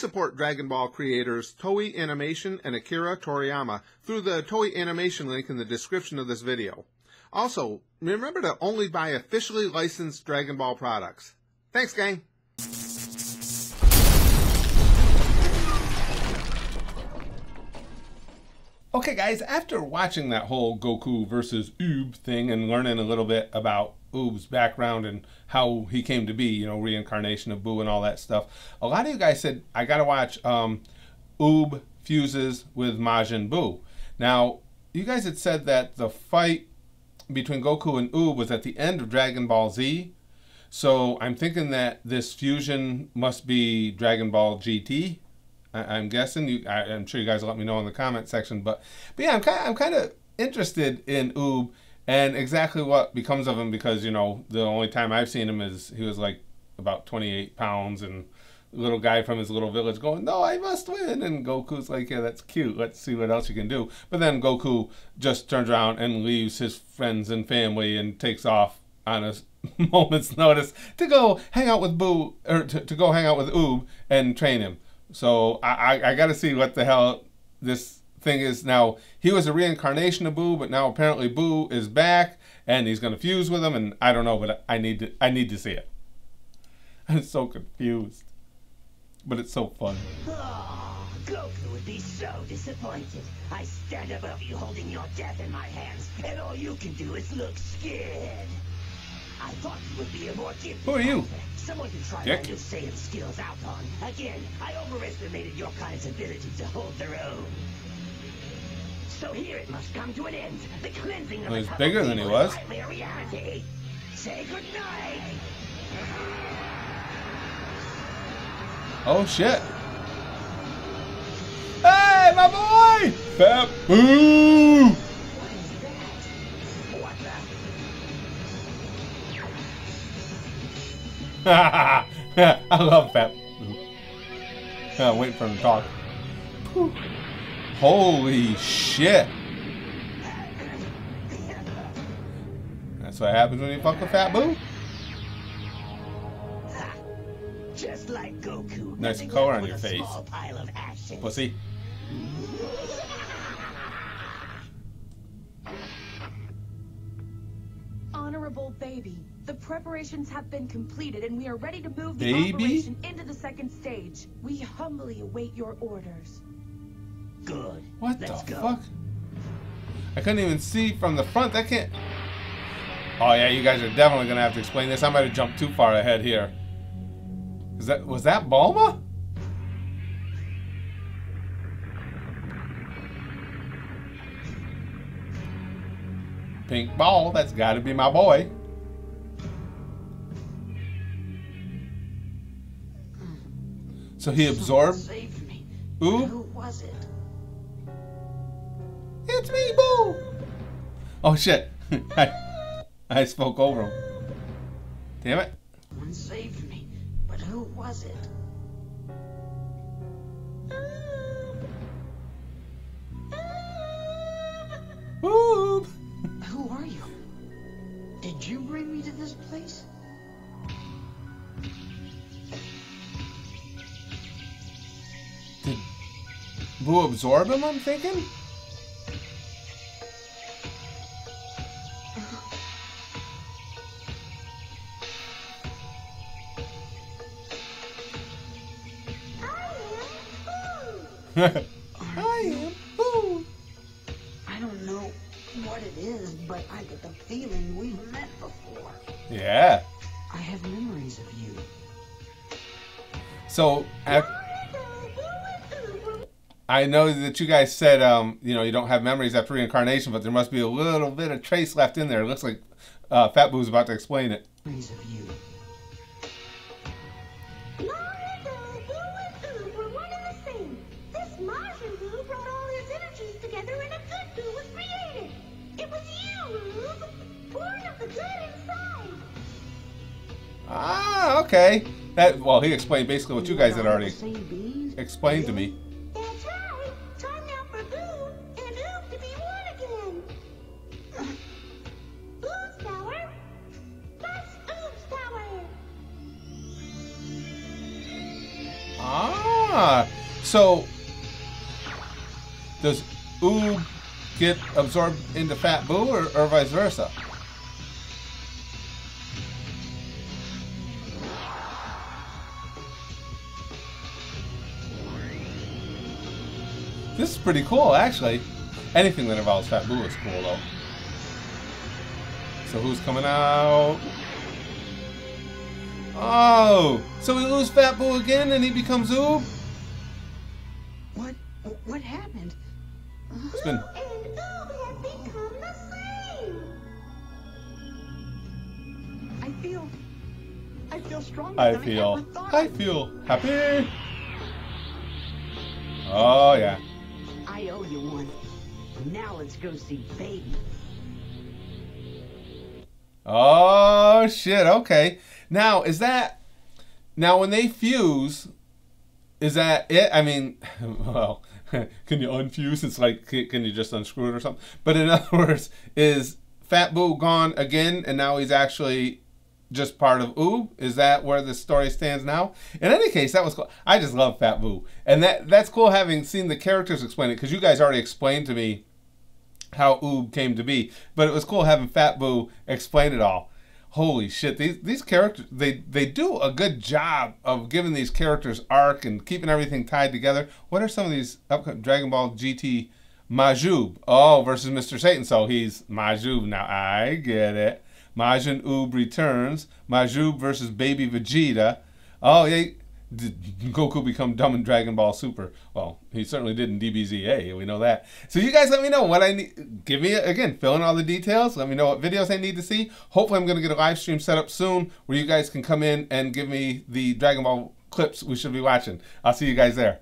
support Dragon Ball creators Toei Animation and Akira Toriyama through the Toei Animation link in the description of this video. Also, remember to only buy officially licensed Dragon Ball products. Thanks, gang! Okay, guys, after watching that whole Goku versus Uub thing and learning a little bit about Uub's background and how he came to be, you know, reincarnation of Buu and all that stuff, a lot of you guys said, I gotta watch um, Uub fuses with Majin Buu. Now, you guys had said that the fight between Goku and Uub was at the end of Dragon Ball Z. So I'm thinking that this fusion must be Dragon Ball GT. I, am guessing. You, I, am sure you guys will let me know in the comment section. But, but yeah, I'm kind, I'm kind of interested in Uub and exactly what becomes of him because you know the only time I've seen him is he was like about 28 pounds and little guy from his little village going, "No, I must win," and Goku's like, "Yeah, that's cute. Let's see what else you can do." But then Goku just turns around and leaves his friends and family and takes off on a moment's notice to go hang out with Buu or to, to go hang out with Uub and train him. So I, I, I got to see what the hell this thing is now. He was a reincarnation of Buu, but now apparently Buu is back and he's going to fuse with him. And I don't know, but I need to I need to see it. I'm so confused, but it's so fun. Oh, Goku would be so disappointed. I stand above you holding your death in my hands, and all you can do is look scared. I thought you would be a more gifted. Who are you? Someone can try Dick? my new Saiyan skills out on. Again, I overestimated your kind's ability to hold their own. So here it must come to an end. The cleansing of Well, the he's bigger than he was. is finally a reality. Say goodnight. Oh shit! Hey, my boy! Fat Buu! What is that? I love Fat Buu. I'm waiting for him to talk. Holy shit! That's what happens when you fuck with Fat Buu? Just like Goku. Nice color on your but a face. pile of ashes. Pussy. Honorable baby, the preparations have been completed and we are ready to move the Baby? operation into the second stage. We humbly await your orders. Good. What Let's the go. fuck? I couldn't even see from the front. That can't. Oh yeah, you guys are definitely gonna have to explain this. I might have jumped too far ahead here. Is that was that Bulma? Pink ball. That's got to be my boy. So he absorbed. Saved me. Ooh. Who was it? It's me, Buu! Oh shit. I, I spoke over him. Damn it. Someone saved me. But who was it? Boop! Who are you? Did you bring me to this place? Did Buu absorb him, I'm thinking? I am Buu! I don't know what it is, but I get the feeling we've met before. Yeah. I have memories of you. So, I know that you guys said, um, you know, you don't have memories after reincarnation, but there must be a little bit of trace left in there. It looks like uh, Fat Buu's about to explain it. Memories of you. Ah, okay. That well, he explained basically what you guys had already the same beings? explained to me. That's right. Time now for Buu and Uub to be one again. Buu's power plus Uub's power. Ah, Ah, so does Uub get absorbed into Fat Buu or, or vice versa? This is pretty cool, actually. Anything that involves Fat Buu is cool, though. So who's coming out? Oh, so we lose Fat Buu again and he becomes Uub? What? What happened? It's been... And Uub have become the same. I feel. I feel stronger I feel, I. I feel happy. Oh, yeah. I owe you one. Now let's go see baby. Oh, shit, okay. Now, is that... Now, when they fuse, is that it? I mean, well, can you unfuse? It's like, can you just unscrew it or something? But in other words, is Fat Buu gone again and now he's actually just part of Uub? Is that where the story stands now? In any case, that was cool. I just love Fat Buu. And that that's cool having seen the characters explain it because you guys already explained to me how Uub came to be. But it was cool having Fat Buu explain it all. Holy shit, these these characters they they do a good job of giving these characters arc and keeping everything tied together. What are some of these upcoming Dragon Ball GT Majuub? Oh, versus Mr. Satan. So he's Majuub now. I get it. Majin Uub returns. Majuub versus Baby Vegeta. Oh, yeah. Did Goku become dumb in Dragon Ball Super? Well, he certainly did in DBZA. We know that. So you guys let me know what I need. Give me again, fill in all the details. Let me know what videos I need to see. Hopefully, I'm going to get a live stream set up soon where you guys can come in and give me the Dragon Ball clips we should be watching. I'll see you guys there.